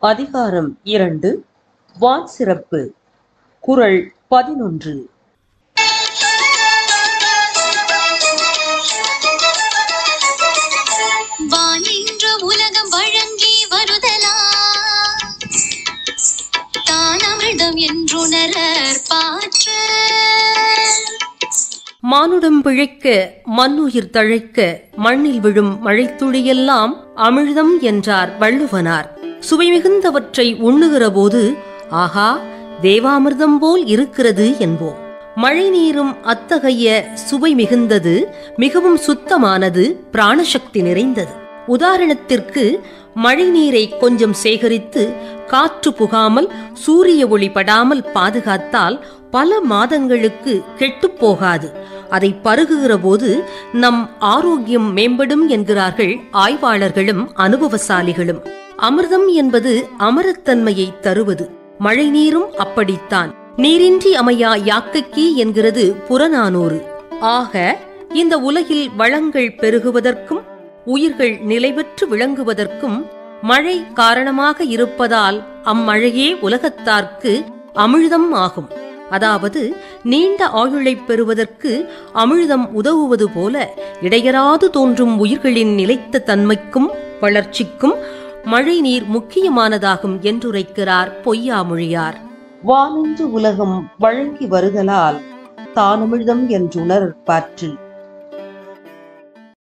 அதிகாரம் இரண்டு. வான் சிறப்பு குறள் பதினொன்று மானுடம் பிழைக்க மண்ணுயிர் தழைக்க மண்ணில் விழும் மழைத்துளியெல்லாம் அமிழ்தம் என்றார் வள்ளுவனார். சுவை மிகுந்தவற்றை உண்ணுகிற போது ஆஹா தேவாமிர்தம் போல் இருக்கிறது என்போம். மழை நீரும் அத்தகைய சுவை மிகுந்தது மிகவும் சுத்தமானது பிராணசக்தி நிறைந்தது. உதாரணத்திற்கு மழை நீரை கொஞ்சம் சேகரித்து காற்று புகாமல் சூரிய ஒளி படாமல் பாதுகாத்தால் பல மாதங்களுக்கு கெட்டுப் போகாது. அதை பருகுகிற போது நம் ஆரோக்கியம் மேம்படும் என்கிறார்கள் ஆய்வாளர்களும் அனுபவசாலிகளும். அமிர்தம் என்பது அமரத்தன்மையை தருவது. மழை நீரும் அப்படித்தான். நீரின்றி அமையா யாக்கைக்கு என்கிறது புறநானூறு. ஆக இந்த உலகில் வளங்கள் பெருகுவதற்கும் உயிர்கள் நிலைபெற்று விளங்குவதற்கும் மழை காரணமாக இருப்பதால் அம்மழையே உலகத்தார்க்கு அமிழ்தம் ஆகும். அதாவது நீண்ட ஆயுளை பெறுவதற்கு அமிழ்தம் உதவுவது போல இடையராது தோன்றும் உயிர்களின் நிலைத்த தன்மைக்கும் வளர்ச்சிக்கும் மழை நீர் முக்கியமானதாகும் என்றுரைக்கிறார் பொய்யாமொழியார். வானின்று உலகம் வழங்கி வருதலால் தானமிழ்தம் என்றுணர் பாற்று.